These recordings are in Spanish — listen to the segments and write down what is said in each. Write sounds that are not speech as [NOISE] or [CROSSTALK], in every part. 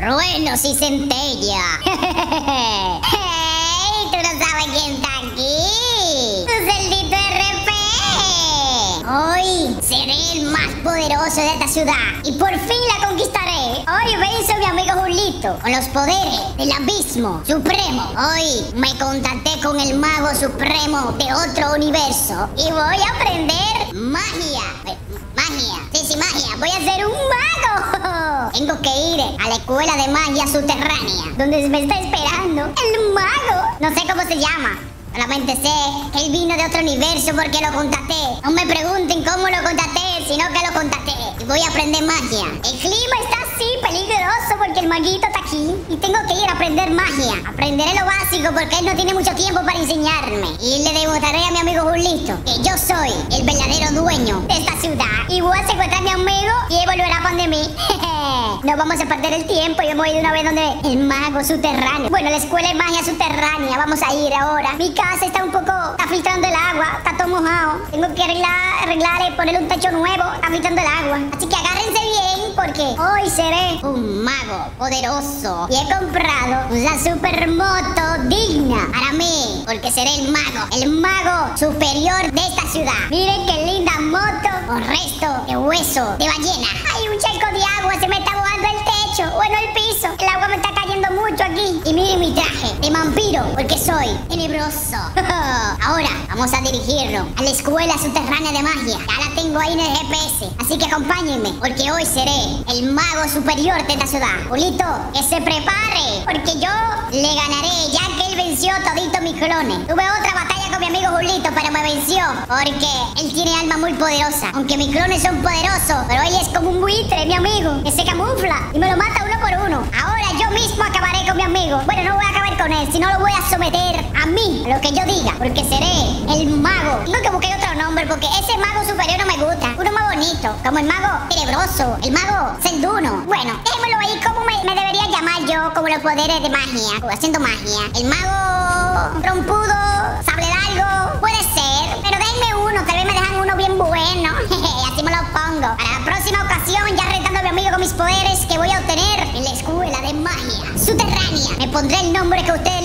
Ruenos y centella. [LAUGHS] ¡Hey! ¿Tú no sabes quién está aquí? ¡Tu celdito RP! Hoy seré el más poderoso de esta ciudad y por fin la conquistaré. Hoy venzo a mi amigo Julito con los poderes del abismo supremo. Hoy me contacté con el mago supremo de otro universo y voy a aprender magia. Magia, sí, sí, magia. Voy a ser un mago. Tengo que ir a la escuela de magia subterránea, donde me está esperando el mago. No sé cómo se llama. Solamente sé que él vino de otro universo porque lo contacté. No me pregunten cómo lo contacté, sino que lo contacté. Y voy a aprender magia. El clima está así peligroso porque el maguito está aquí. Y tengo que ir a aprender magia. Aprenderé lo básico porque él no tiene mucho tiempo para enseñarme. Y le demostraré a mi amigo Julito que yo soy el verdadero dueño de esta ciudad. Y voy a secuestrar a mi amigo y él volverá a de [LAUGHS] mí. No vamos a perder el tiempo. Yo me voy de una vez donde el mago subterráneo. Bueno, la escuela de magia subterránea. Vamos a ir ahora. Mi casa está un poco. Está filtrando el agua. Está todo mojado. Tengo que arreglar, arreglar y ponerle un techo nuevo. Está filtrando el agua. Así que agárrense bien porque hoy seré un mago poderoso. Y he comprado una supermoto digna para mí. Porque seré el mago. El mago superior de esta ciudad. Miren qué linda moto con resto de hueso de ballena. Charco de agua. Se me está mojando el techo. Bueno, el piso. El agua me está cayendo mucho aquí. Y miren mi traje de vampiro. Porque soy tenebroso. [LAUGHS] Ahora vamos a dirigirnos a la escuela subterránea de magia. Ya la tengo ahí en el GPS. Así que acompáñenme. Porque hoy seré el mago superior de esta ciudad. Julito, que se prepare. Porque yo le ganaré. Ya venció todito mis clones. Tuve otra batalla con mi amigo Julito, pero me venció. Porque él tiene alma muy poderosa. Aunque mis clones son poderosos. Pero él es como un buitre, mi amigo. Que se camufla y me lo mata uno por uno. Ahora yo mismo acabaré con mi amigo. Bueno, no voy a acabar con él, sino lo voy a someter a mí, a lo que yo diga. Porque seré el mago. Tengo que buscar otro nombre porque ese mago superior no me gusta. Uno como el mago tenebroso, el mago celduno. Bueno, déjemelo ahí. ¿Cómo me, me debería llamar yo? Como los poderes de magia, haciendo magia. El mago trompudo, sable largo. Puede ser, pero denme uno. Tal vez me dejan uno bien bueno. [LAUGHS] Así me lo pongo. Para la próxima ocasión, ya retando a mi amigo con mis poderes que voy a obtener en la escuela de magia subterránea. Me pondré el nombre que ustedes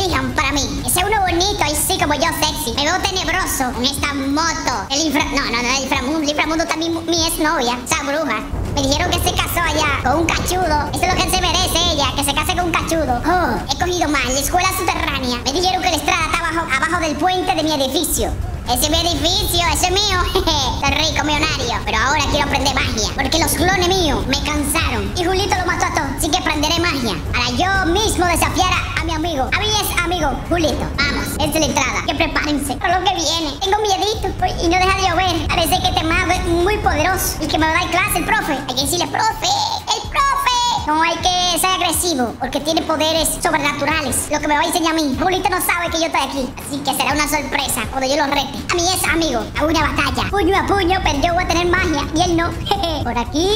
ahí sí como yo sexy. Me veo tenebroso con esta moto. El infra... No, no, no, el inframundo. El inframundo también mi exnovia, esa bruja. Me dijeron que se casó allá con un cachudo. Eso es lo que se merece ella, que se case con un cachudo. Oh, he cogido mal. La escuela subterránea. Me dijeron que la estrada está abajo, abajo del puente de mi edificio. Ese es mi edificio, ese es mío. [LAUGHS] Soy rico, millonario. Pero ahora quiero aprender magia. Porque los clones míos me cansaron. Y Julito lo mató a todos. Así que aprenderé magia. Para yo mismo desafiar a, mi amigo. A mí es amigo, Julito. Vamos, es la entrada. Que prepárense para lo que viene. Tengo miedito. Uy, Y no deja de llover. Parece que este mago es muy poderoso. Y que me va a dar clase el profe. Hay que decirle, profe, el profe. No hay que ser agresivo, porque tiene poderes sobrenaturales. Lo que me va a enseñar a mí. Julito no sabe que yo estoy aquí. Así que será una sorpresa cuando yo lo rete. A mí es amigo. A una batalla. Puño a puño, pero yo voy a tener magia. Y él no. [LAUGHS] Por aquí.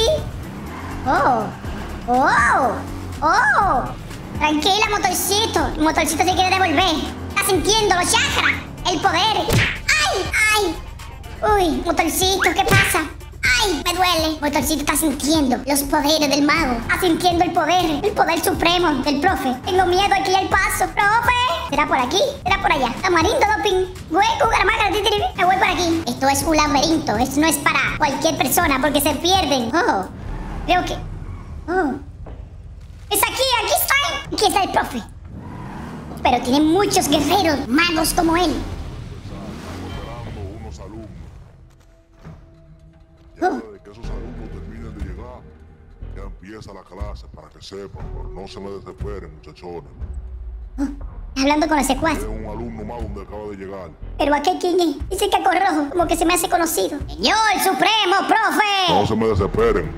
Oh. Oh. Oh. Tranquila, motorcito. El motorcito se quiere devolver. Sintiendo los chakras. El poder. ¡Ay! ¡Ay! Uy, motorcito, ¿qué pasa? ¡Ay! Me duele. Motorcito está sintiendo los poderes del mago. Está sintiendo el poder, el poder supremo del profe. Tengo miedo aquí al paso. ¡Profe! ¿Será por aquí? ¿Será por allá? Tamarindo, doping. Hueco, garamaga, titiri. Me voy por aquí. Esto es un laberinto. Esto no es para cualquier persona porque se pierden. Oh. Creo que. Oh. Es aquí, aquí está. Aquí está el profe. Pero tiene muchos guerreros magos como él. empieza la clase para que sepan, pero no se me desesperen, muchachones. Hablando con el secuaz. Es un alumno más donde acaba de llegar. Pero aquel quién es? Dice que con rojo, como que se me hace conocido. Señor Supremo, profe. No se me desesperen.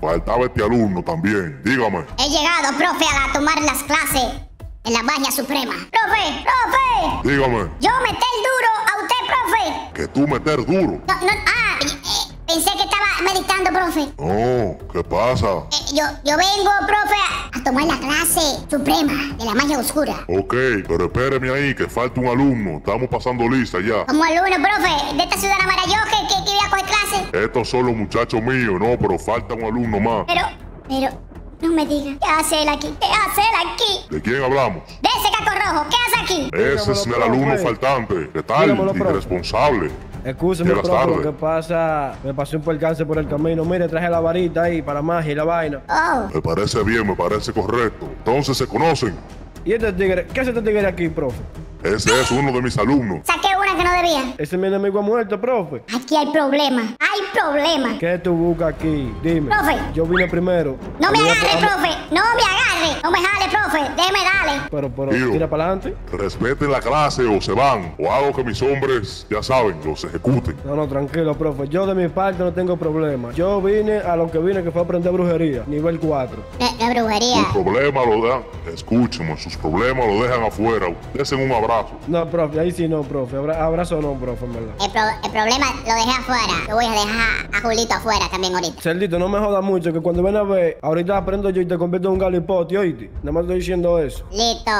Faltaba este alumno también. Dígame. He llegado, profe, a tomar las clases en la magia suprema. Profe, profe. Dígame. Yo meté el duro a usted, profe. Que tú meter duro. No, no, ah, eh, eh, pensé que estaba meditando, profe. No, ¿qué pasa? Eh, yo, yo vengo, profe, a, a tomar la clase suprema de la magia oscura. Ok, pero espéreme ahí, que falta un alumno. Estamos pasando lista ya. Como alumno, profe, de esta ciudad de Marayoje que, que, iba a coger clase. Estos son los muchachos míos, no, pero falta un alumno más. Pero, pero, No me diga. ¿Qué hace él aquí? ¿Qué hace él aquí? ¿De quién hablamos? De ese caco rojo. ¿Qué hace aquí? Ese es el alumno faltante. ¿Qué tal? Dígamelo, profe. Irresponsable. Escúcheme, Buenas profe, lo que pasa, me pasé un percance por el camino. Mire, traje la varita ahí para magia y la vaina. Oh. Me parece bien, me parece correcto. Entonces se conocen. ¿Y este tigre? ¿Qué hace este tigre aquí, profe? Ese es uno de mis alumnos. Saqué una que no debía. Ese es mi enemigo ha muerto, profe. Aquí hay problema. Hay problema. ¿Qué tú buscas aquí? Dime. Profe. Yo vine primero. No me agarre, profe. No me agarre. No me jale, profe. Déjeme darle. Pero, pero, Tío. tira para adelante. Respeten la clase o se van. O hago que mis hombres, ya saben, los ejecuten. No, no, tranquilo, profe. Yo de mi parte no tengo problema. Yo vine a lo que vine, que fue a aprender brujería. Nivel 4. La, la brujería. Sus problemas lo dejan. Escúcheme, sus problemas lo dejan afuera. Desen un abrazo. No, profe, ahí sí no, profe. Abra- abrazo no, profe, en verdad. El, pro- el problema lo dejé afuera. Lo voy a dejar a Julito afuera también ahorita. Cerdito, no me jodas mucho, que cuando ven a ver, ahorita aprendo yo y te convierto en un galipote, oíste. Nada más estoy diciendo eso. Listo,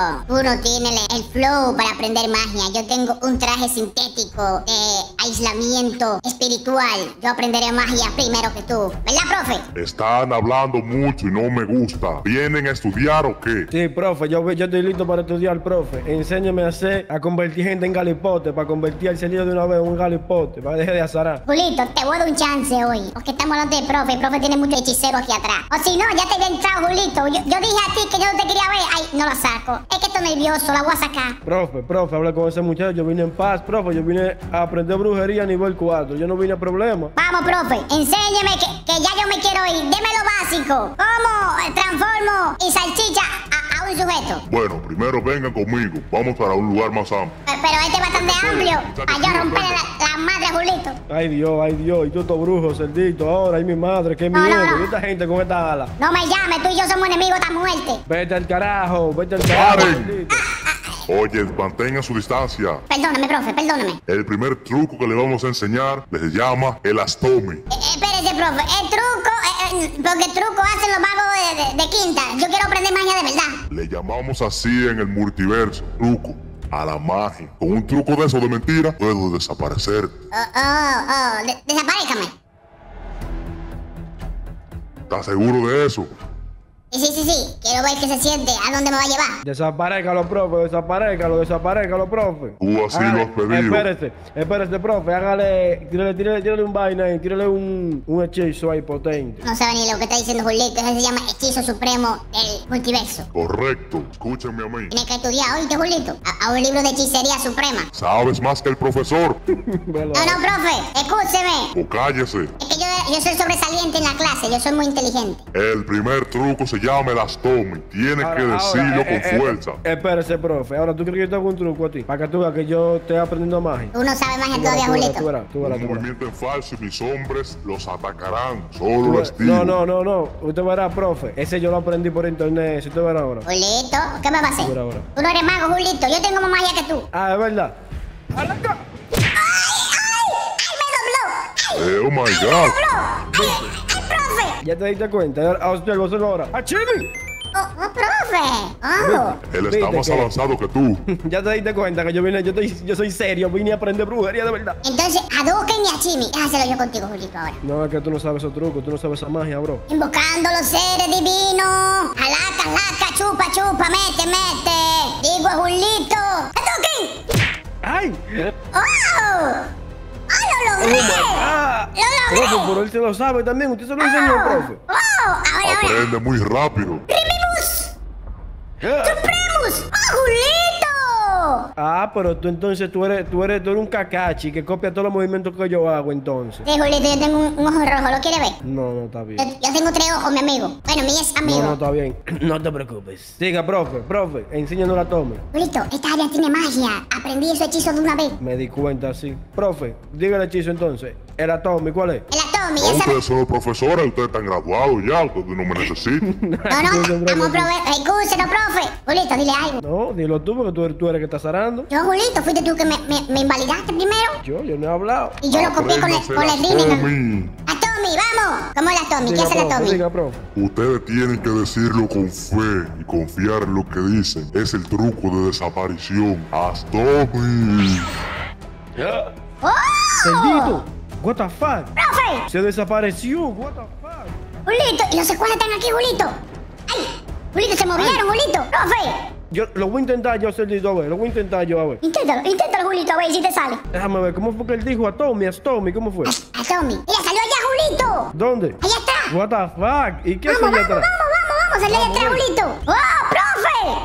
tienes el- el flow para aprender magia. Yo tengo un traje sintético de aislamiento espiritual. Yo aprenderé magia primero que tú. ¿Verdad, profe? Están hablando mucho y no me gusta. ¿Vienen a estudiar o qué? Sí, profe, yo, yo estoy listo para estudiar, profe. Enséñame a a convertir gente en galipote, para convertir al Cerdito de una vez en un galipote, para que deje de azarar. Julito, te voy a dar un chance hoy. Porque estamos hablando de profe. El profe tiene mucho hechicero aquí atrás. O si no, ya te había entrado, Julito. Yo, yo dije a ti que yo no te quería ver. Ay, no lo saco. Es que estoy nervioso, la voy a sacar. Profe, profe, habla con ese muchacho, yo vine en paz, profe, yo vine a aprender brujería a nivel 4, yo no vine a problemas. Vamos, profe, enséñeme que, que ya yo me quiero ir. Deme lo básico. ¿Cómo transformo y salchicha a, a un sujeto? Bueno, primero vengan conmigo. Vamos para un lugar más amplio. Pe- Pero este es bastante amplio. Para yo romperle la, la madre a Julito. Ay Dios, ay Dios, y tú todo brujo, cerdito, ahora, ay mi madre, qué No, no, miedo, no. y esta gente con esta ala. No me llames, tú y yo somos enemigos hasta muerte. Vete al carajo, vete al carajo. Oye, mantengan su distancia. Perdóname, profe, perdóname. El primer truco que le vamos a enseñar se llama el astomi. Eh, eh, espérese, profe. El truco, porque truco hacen los magos de, de- de quinta. Yo quiero aprender magia de verdad. Le llamamos así en el multiverso, truco, a la magia. Con un truco de eso de mentira, puedo desaparecer. Oh, oh, oh, de-. ¿Estás seguro de eso? Sí, sí, sí, sí. Quiero ver qué se siente, a dónde me va a llevar. Desaparécalo, profe, desaparécalo, desaparécalo, profe. Tú así Hágale- lo has pedido. Espérese, espérese, profe, hágale, tírale, tírale, tírale un vaina ahí, tírale un, un hechizo ahí potente. No sabe ni lo que está diciendo Julito. Eso se llama hechizo supremo del multiverso. Correcto, escúchenme a mí. Tienes que estudiar, oíste, Julito. A, a un libro de hechicería suprema. ¿Sabes más que el profesor? [LAUGHS] No, no, profe, escúcheme. O cállese. Yo, yo soy sobresaliente en la clase, yo soy muy inteligente. El primer truco se llama el astomi. Tienes Ahora, que decirlo eh, con eh, eh, fuerza. espérese, profe. Ahora, ¿tú crees que yo te hago un truco a ti? Para que tú veas que yo esté aprendiendo magia. Tú no sabes magia Tú todavía, verás, tú Julito. verás, tú verás, Un tú verás. movimiento en falso y mis hombres los atacarán. Solo les digo. No, no, no, no. Usted verá, profe. Ese yo lo aprendí por internet. Si usted verá ahora. Julito, ¿qué me va a hacer? Tú no eres mago, Julito. Yo tengo más magia que tú. Ah, es verdad. ¡Arranca! ¡Ay, me dobló! Eh, oh my God. ¡Dobló! ¡Ay, ay, profe! ¿Ya te diste cuenta? Ahora, observa, observa ahora. ¡Achimi! ¡Oh, oh, profe! ¡Oh! Él está más que- avanzado que tú. [LAUGHS] Ya te diste cuenta que yo vine, yo, estoy, yo soy serio, vine a aprender brujería de verdad. Entonces, Hadouken y Achimi. Déjaselo yo contigo, Julito, ahora. No, es que tú no sabes esos trucos, tú no sabes esa magia, bro. Invocando los seres divinos. Jalaca, jalaca, chupa, chupa, mete, mete. Digo, Julito. ¡Hadouken! ¡Ay! ¡Oh! ¡Ah, lo logré! ¡Ah! ¡Lo Profe, logré! pero él se lo sabe también, usted se lo enseñó, profe. ¡Oh! Ahora, ahora. Aprende muy rápido. ¡Primus! Ah. ¡Primus! ¡Oh, Ah, pero tú entonces tú eres, tú eres, tú eres un cacachi que copia todos los movimientos que yo hago entonces. Sí, Julito, yo tengo un, un ojo rojo. ¿Lo quiere ver? No, no está bien. Yo, yo tengo tres ojos, mi amigo. Bueno, mi es amigo. No, no está bien. [CLEARS THROAT] No te preocupes. Siga, profe, profe, enséñanos la tome. Julito, esta área tiene magia. Aprendí ese hechizo de una vez. Me di cuenta, sí. Profe, diga el hechizo entonces. El Atomi, ¿cuál es? El Atomi, No, ustedes son los profesores, ustedes están graduados ya, ustedes no me necesitan. No, no, vamos a probar. Escúchenos, profe. Julito, dile algo. No, dilo tú porque tú eres, tú eres que estás zarando. Yo, Julito, fuiste tú que me, me, me invalidaste primero. Yo, yo no he hablado. Y yo lo copié con, el, con el el rímel. Atomi. Vamos. ¿Cómo es el Atomi? ¿Qué Atomi? diga, profe. Ustedes tienen que decirlo con fe y confiar en lo que dicen. Es el truco de desaparición. Astomi. ¡Oh! What the fuck? ¡Profe! Se desapareció, what the fuck? Julito, ¿y los secuaces están aquí, Julito? Julito, se movieron, Julito. Profe, Yo lo voy a intentar yo, Cerdito, a ver. Lo voy a intentar yo, a ver. inténtalo, inténtalo, Julito, a ver si te sale. Déjame ver, ¿cómo fue que él dijo a Tommy, a Tommy? ¿Cómo fue? A Tommy. Mira, salió allá, Julito. ¿Dónde? Allá está. What the fuck? ¿Y qué Vamos, allá vamos, atrás? vamos, vamos, vamos. Salió allá atrás. Julito. ¡Oh,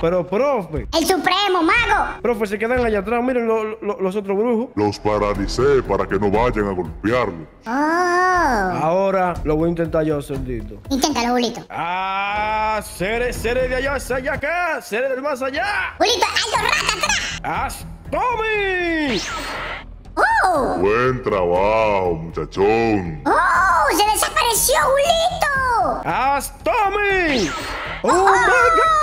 Pero, profe, El supremo, mago. profe, se quedan allá atrás. Miren lo- lo- los otros brujos. Los paralicé para que no vayan a golpearlo. Oh. Ahora lo voy a intentar yo, Cerdito. Inténtalo, Julito. Ah, seres, seres de allá hacia allá acá, seres del más allá. Julito, alto rata atrás. ¡Ah, Tommy! ¡Oh! Buen trabajo, muchachón. ¡Oh! ¡Se desapareció, Julito! ¡Ah, Tommy! ¡Oh, ¡Oh! my God!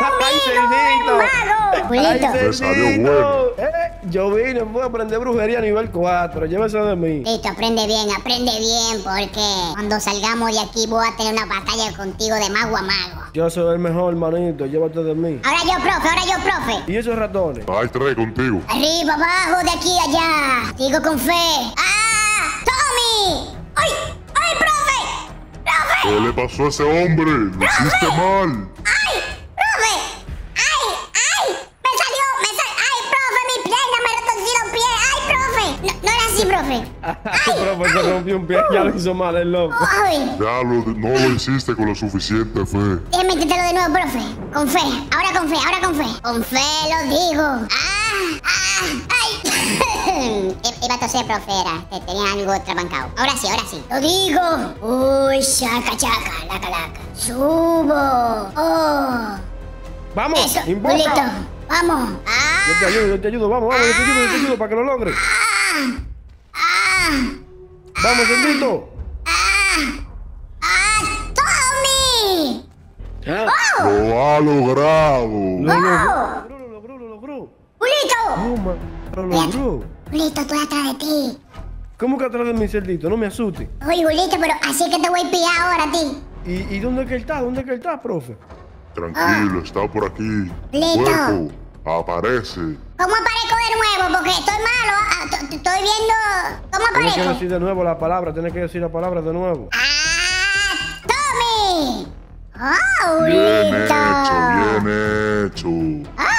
¡Mi ¡Ay! Cerdito! ¡Mago! ¡Ay, Julito. Me salió Cerdito! bueno. Eh, yo vine, fue a aprender brujería nivel 4. Llévese de mí. Listo, aprende bien, aprende bien, porque cuando salgamos de aquí voy a tener una batalla contigo de mago a mago. Yo soy el mejor, manito. Llévate de mí. Ahora yo, profe, ahora yo, profe. ¿Y esos ratones? Hay tres contigo. Arriba, abajo, de aquí a allá. Sigo con fe. ¡Ah! ¡Tommy! ¡Ay! ¡Ay, profe! ¡Profe! ¿Qué le pasó a ese hombre? Lo hiciste mal. ¡Ay! Profe. Ay, profe, se rompió un pie. Ya lo hizo mal el loco. ¡Ay! Ya lo, no lo hiciste con lo suficiente fe. Déjame intentarlo de nuevo, profe. Con fe. Ahora con fe, ahora con fe. Con fe lo digo. ¡Ah! ¡Ah! ¡Ay! [COUGHS] Iba a toser, profe, era. Te- Tenía algo trabancado. Ahora sí, ahora sí. Lo digo. Uy, chaca, chaca, laca, laca. Subo. Oh. Vamos, Eso, invoca. Vamos. Yo ¡Ah! te ayudo, yo te ayudo. Vamos, vamos, yo te ayudo, yo te ayudo para que lo logres. ¡Ah! Vamos, Cerdito. ¡Ah! ¡Ah! ¡Tommy! Ah, Lo ha logrado. Lo logró, lo logró, lo logró. ¡Julito! Ma- Lo logró. Julito, estoy atrás de ti. ¿Cómo que atrás de mi cerdito? No me asuste. Oye, Julito, pero así que te voy a pillar ahora a ti. ¿Y, y dónde es que él está? ¿Dónde es que él está, profe? Tranquilo, está por aquí. Listo. Cuerpo, aparece. ¿Cómo aparezco de nuevo? Porque estoy malo. ah, Estoy viendo. ¿Cómo Tienes que aparezco? decir de nuevo la palabra, tienes que decir la palabra de nuevo. ¡Ah! ¡Tommy! ¡Oh, Bien hecho, bien hecho. ¡Oh!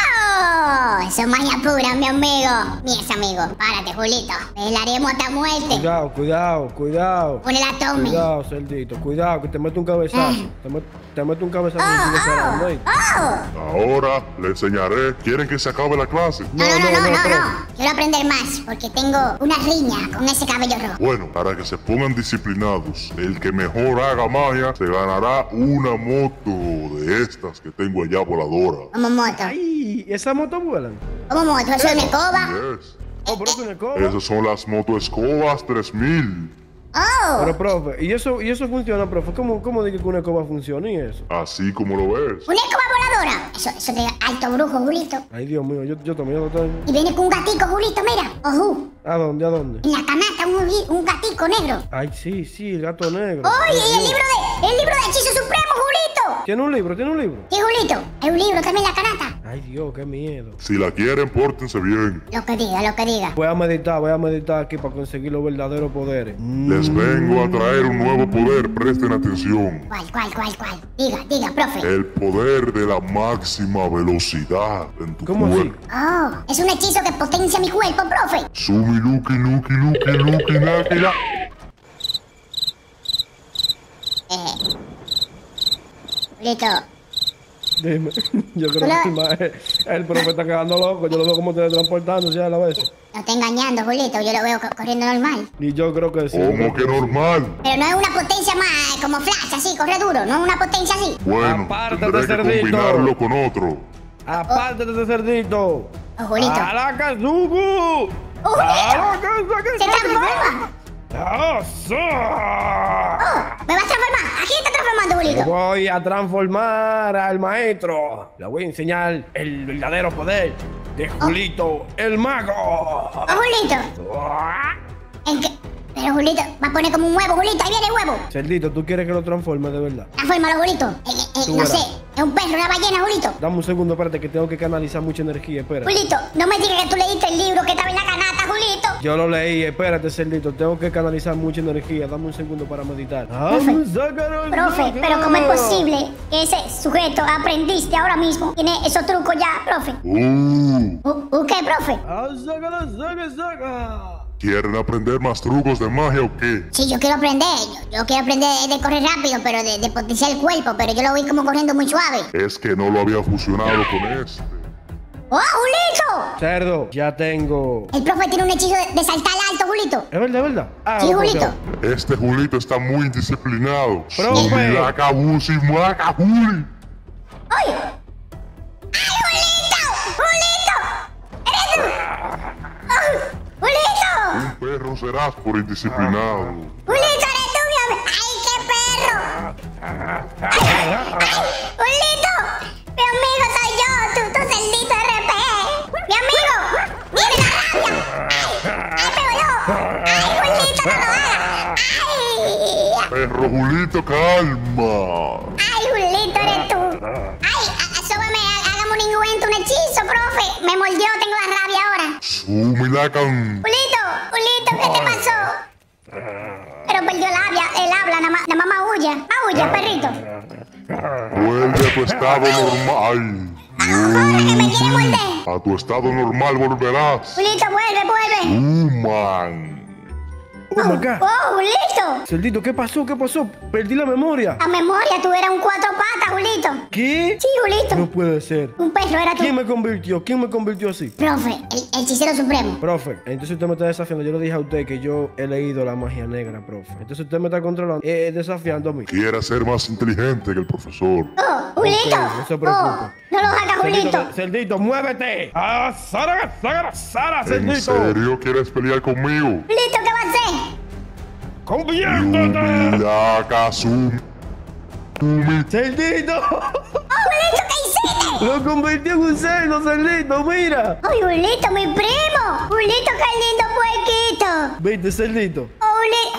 Eso es magia pura, mi amigo. Mis amigos. Párate, Julito. Velaremos hasta muerte. Cuidado, cuidado, cuidado. Ponela a Tommy. Cuidado, cerdito, cuidado, que te meto un cabezazo. Te, met- te meto un cabezazo ¡Oh, oh! ¡Oh! Ahora le enseñaré. ¿Quieren que se acabe la clase? No, no, no, no, no. Quiero aprender más porque tengo una riña con ese cabello rojo. Bueno, para que se pongan disciplinados, el que mejor haga magia se ganará una moto de estas que tengo allá voladora. Como moto. ¡Ay! ¿Esa moto vuelan? Como moto. Eso es una escoba. Yes. Oh, pero es una escoba. Esas son las moto escobas 3000. ¡Oh! Pero, profe, ¿y eso, y eso funciona, profe? ¿Cómo, cómo dice que una escoba funciona y eso? Así como lo ves. ¡Una escoba voladora! Eso, eso de alto brujo, Julito. Ay, Dios mío, yo, yo también lo tengo. Y viene con un gatico, Julito, mira. Ojú. ¿A dónde? ¿A dónde? En la canasta, un, un gatico negro. Ay, sí, sí, el gato negro. ¡Oye! Y el libro de. El libro de hechizo supremo, Julito. ¿Tiene un libro? ¿Tiene un libro? Sí, Julito. Hay un libro también en la canasta. Ay, Dios, qué miedo. Si la quieren, pórtense bien. Lo que diga, lo que diga. Voy a meditar, voy a meditar aquí para conseguir los verdaderos poderes. Les vengo a traer un nuevo poder, presten atención. ¿Cuál, cuál, cuál, cuál? Diga, diga, profe. El poder de la máxima velocidad en tu ¿Cómo así? cuerpo. Oh, es un hechizo que potencia mi cuerpo, profe. Sumi luki luki luki luki naki la. Eh. Julito. Dime, [LAUGHS] yo creo Hola. que el, ma- el profe está quedando loco. Yo lo veo como teletransportándose a la vez. No está engañando, Julito. Yo lo veo co- corriendo normal. Y yo creo que sí. ¿Cómo que normal? Pero no es una potencia más eh, como flash, así, corre duro. No es una potencia así. Bueno, Apártate, tendré que cerdito. combinarlo con otro. Aparte de ese cerdito. Oh, Julito. ¡A la Kazuku! ¡Oh, ¡A la Julito! Kazuku! ¡Se transforma! ¡Ah, sí! ¡Oh! ¡Me vas a transformar! ¿A quién está transformando, Yo Julito? voy a transformar al maestro. Le voy a enseñar el verdadero poder de Julito, el mago. ¡Oh, Julito! ¿En qué? Pero Julito, va a poner como un huevo, Julito. Ahí viene el huevo. Cerdito, ¿tú quieres que lo transforme de verdad? Transfórmalo, Julito. En, en- Tú no verás. sé, Es un perro, una ballena, Julito. Dame un segundo, espérate, que tengo que canalizar mucha energía, espera. Julito, no me digas que tú leíste el libro que estaba en la canasta, Julito. Yo lo leí, espérate, cerdito, tengo que canalizar mucha energía. Dame un segundo para meditar. Profe, sácalo. pero ¿cómo es posible que ese sujeto aprendiste ahora mismo tiene esos trucos ya, profe? Uh, ¿U, u qué, profe? Ah, sácalo, saca, saca. ¿Quieren aprender más trucos de magia o qué? Sí, yo quiero aprender. Yo, yo quiero aprender de correr rápido, pero de, de potenciar el cuerpo. Pero yo lo vi como corriendo muy suave. Es que no lo había fusionado con este. ¡Oh, Julito! Cerdo, ya tengo. El profe tiene un hechizo de, de saltar alto, Julito. ¿Es verdad, es verdad? Ah, Sí, Julito. Este Julito está muy indisciplinado. Profe. Sumilaca, busi, muaca, juli. ¡Ay! Perro serás por indisciplinado. ¡Julito, eres tú, mi! ¡Ay, qué perro! ¡Ay! ¡Julito! ¡Mi amigo soy yo! ¡Tú, tú celdito RP! ¡Mi amigo! ¡Viene la rabia! ¡Ay, pero yo! ¡Ay, Julito, no lo hagas! ¡Ay! Perro Julito, calma. ¡Ay, Julito, eres tú! ¡Ay, asómame, há- hágame un ingüento, un hechizo, profe! Me mordió, tengo la rabia ahora. ¡Julito! ¡Julito, qué te pasó! Pero perdió labia, el habla, nada más, nada más Maulla, perrito. Vuelve a tu estado normal. Que me quiere morder. A tu estado normal volverás. Julito, vuelve, vuelve. Human. Oh my God. ¡Oh, Julito! Cerdito, ¿qué pasó? ¿Qué pasó? Perdí la memoria. La memoria, tú eras un cuatro patas, Julito. ¿Qué? Sí, Julito. No puede ser. Un perro era tú. ¿Quién me convirtió? ¿Quién me convirtió así? Profe, el, hechicero supremo. Profe, entonces usted me está desafiando. Yo le dije a usted que yo he leído la magia negra, profe. Entonces usted me está controlando, eh, desafiando a mí. Quiere ser más inteligente que el profesor. ¡Oh, Julito! No se preocupe. Oh, no lo hagas, Julito. Cerdito, Cerdito, muévete. ¡Ah, Sara, Sara, Sara, ¿En Cerdito! serio quieres pelear conmigo? Julito, ¿qué va a hacer? ¡Conviértete! ¡Oh, qué hiciste! Lo convirtió en un cerdo, Cerdito, mira. ¡Ay, Julito, mi primo! ¡Julito, qué lindo puequito! ¿Viste, Cerdito? ¡Oh,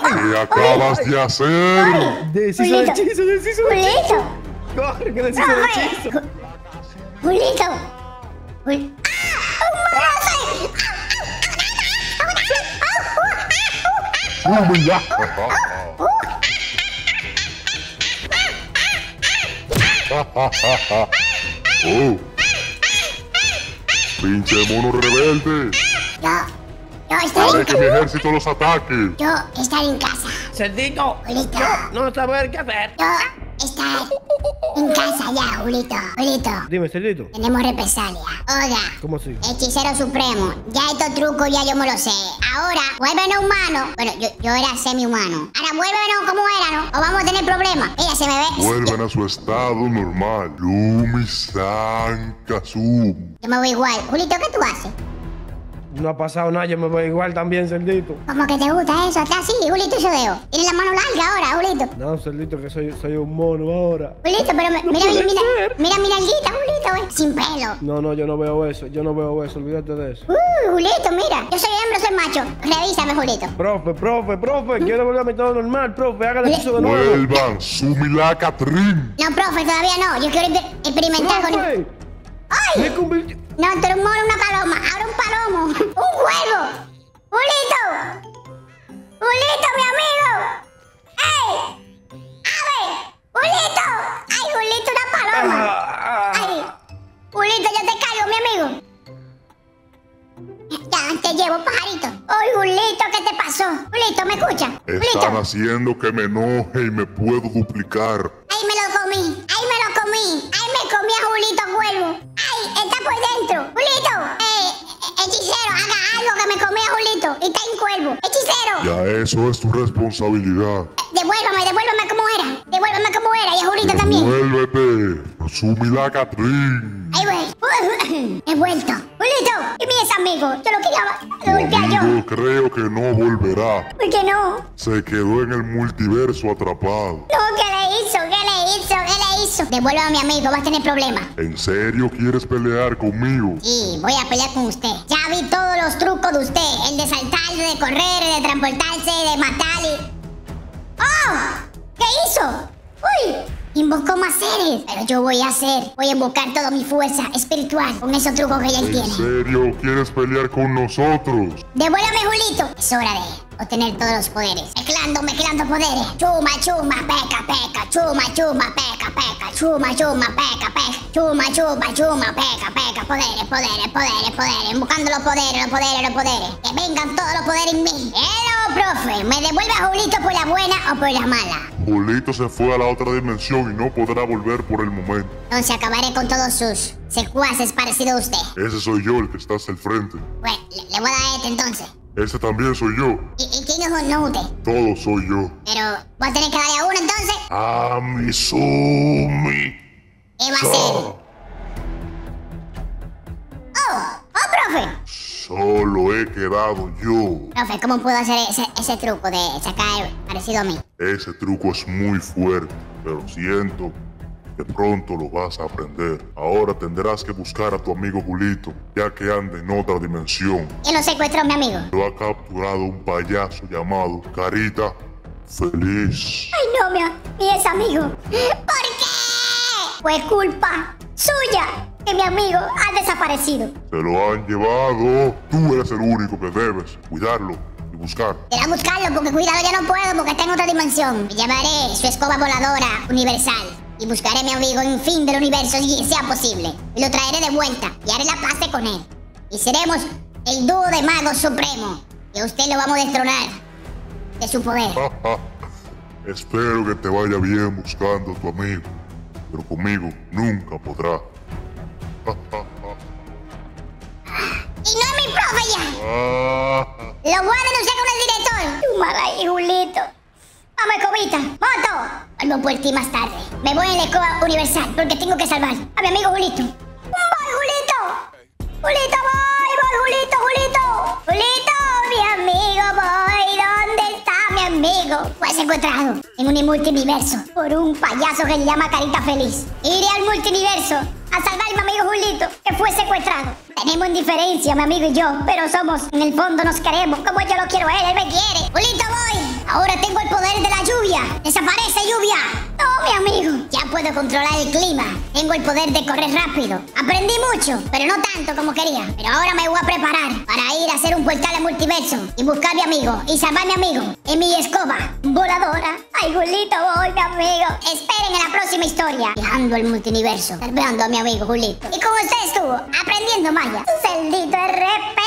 Julito! ¿Qué acabas de hacer? Deshizo el hechizo, deshizo el hechizo. Corre, que deshizo el hechizo. Ju- ¡Julito! [LAUGHS] Sumilaca. Oh. Pinche mono rebelde. Yo, yo estar Haré en, que mi ejército los ataque. yo estar en casa. Cerdito, Julito. no saber qué hacer. Yo estar en casa ya, Julito. Julito, Dime, Cerdito. tenemos represalia. Oiga, ¿Cómo así? hechicero supremo, ya estos trucos ya yo me los sé. Ahora, vuélvenos humano. Bueno, yo, yo era semi-humano. Ahora vuélvenos como era, ¿no? O vamos a tener problemas. Ella se me ve. Vuelvan a su estado normal. Lumi Sum. Yo me voy igual. Julito, ¿qué tú haces? No ha pasado nada, yo me voy igual también, Cerdito. Como que te gusta eso, está así, Julito y veo. Tienes la mano larga ahora, Julito. No, Cerdito, que soy, soy un mono ahora. Julito, pero me- mira, mira, ser. mira, mira, Julito, eh. Sin pelo. No, no, yo no veo eso, yo no veo eso, olvídate de eso. Uh, Julito, mira. Yo soy hembra, soy macho. Revísame, Julito. Profe, profe, profe, quiero volver a mi estado normal, profe, el hechizo de nuevo. Vuelvan. Sumilaca Trin. No, profe, todavía no. Yo quiero exper- experimentar con... ¡Ay! me convirtió... No, tú eres un mono, una paloma. Ahora un palomo. ¡Un cuervo! ¡Julito! ¡Julito, mi amigo! ¡Ey! ¡Ave! ¡Julito! ¡Ay, Julito, una paloma! Ah, ¡Ay! Julito, yo te cargo, mi amigo. Ya, te llevo, pajarito. ¡Ay, Julito, qué te pasó! Julito, ¿me escucha? Están Julito. haciendo que me enoje y me puedo duplicar. ¡Ay, me lo comí! ¡Ay, me lo comí! ¡Ay, me comí a Julito Cuervo! ¡Ay, está por dentro! ¡Julito! ¡Eh, hechicero, haga algo que me comí a Julito! ¡Y está en cuervo! ¡Hechicero! Ya eso es tu responsabilidad. Devuélvame, devuélvame como era. Devuélvame como era. Y a Julito también. Vuélvete. Sumilaca Trin. Ahí voy. [LAUGHS] He vuelto. Amigo. Yo lo quería golpear yo. Amigo creo que no volverá. ¿Por qué no? Se quedó en el multiverso atrapado. No, ¿qué le hizo? ¿Qué le hizo? ¿Qué le hizo? Devuélvame a mi amigo, vas a tener problemas. ¿En serio quieres pelear conmigo? Sí, voy a pelear con usted. Ya vi todos los trucos de usted. El de saltar, el de correr, el de transportarse, el de matar y... ¡Oh! ¿Qué hizo? ¡Uy! Invocó más seres. Pero yo voy a hacer, voy a invocar toda mi fuerza espiritual con esos trucos que ¿En tiene. serio quieres pelear con nosotros? Devuélvame, Julito. Es hora de obtener todos los poderes. Mezclando, mezclando poderes. Chuma, chuma, peca, peca. Chuma, chuma, peca, peca. Chuma, chuma, peca, peca. Chuma, chuma, chuma, peca, peca. Poderes, poderes, poderes, poderes. Buscando los poderes, los poderes, los poderes. Que vengan todos los poderes en mí. Hello, profe. ¿Me devuelve a Julito por la buena o por la mala? Julito se fue a la otra dimensión y no podrá volver por el momento. Entonces acabaré con todos sus secuaces parecidos a usted. Ese soy yo el que estás al frente. Bueno, le, le voy a dar este entonces. Ese también soy yo. ¿Y, y quién es usted? Todo soy yo. Pero voy a tener que darle a uno entonces. Amizumi. ¿Qué va a hacer? ¡Oh! ¡Oh, profe! Solo he quedado yo. Profe, ¿cómo puedo hacer ese, ese truco de sacar parecido a mí? Ese truco es muy fuerte, pero siento que pronto lo vas a aprender. Ahora tendrás que buscar a tu amigo Julito, ya que anda en otra dimensión. ¿Quién lo secuestró, mi amigo? Lo ha capturado un payaso llamado Carita Feliz. Ay, no, mi, mi es amigo. ¿Por qué? Fue culpa suya que mi amigo ha desaparecido. Se lo han llevado. Tú eres el único que debes cuidarlo y buscar. A buscarlo porque cuidarlo ya no puedo porque está en otra dimensión. Me llevaré su escoba voladora universal y buscaré a mi amigo en fin del universo si sea posible. Y lo traeré de vuelta y haré la paz con él. Y seremos el dúo de magos supremo. Y a usted lo vamos a destronar de su poder. [LAUGHS] Espero que te vaya bien buscando a tu amigo, pero conmigo nunca podrá. Y no es mi profe ya. [LAUGHS] Ah, Lo voy a denunciar con el director. Tu mala Julito. Vamos, escobita. ¡Moto! Vuelvo por ti más tarde. Me voy en la escoba universal porque tengo que salvar a mi amigo Julito. ¡Voy, Julito! ¡Julito, voy! ¡Voy, Julito, Julito! ¡Julito, mi amigo, voy! ¿Dónde está mi amigo? Fue secuestrado en un multiverso por un payaso que se llama Carita Feliz. Iré al multiverso a salvar a mi amigo Julito, que fue secuestrado. Tenemos diferencia, mi amigo y yo, pero somos, en el fondo nos queremos, como yo lo quiero a él, él me quiere. Julito, voy. Ahora tengo el poder de la lluvia. Desaparece lluvia. No, mi amigo. Ya puedo controlar el clima. Tengo el poder de correr rápido. Aprendí mucho, pero no tanto como quería. Pero ahora me voy a preparar para ir a hacer un portal al multiverso y buscar a mi amigo y salvar a mi amigo en mi escoba voladora. Ay, Julito, voy, mi amigo. Esperen en la próxima historia. Viajando al multiverso, salvando a mi amigo Julito. Y como usted estuvo aprendiendo Maya, su celdito RP.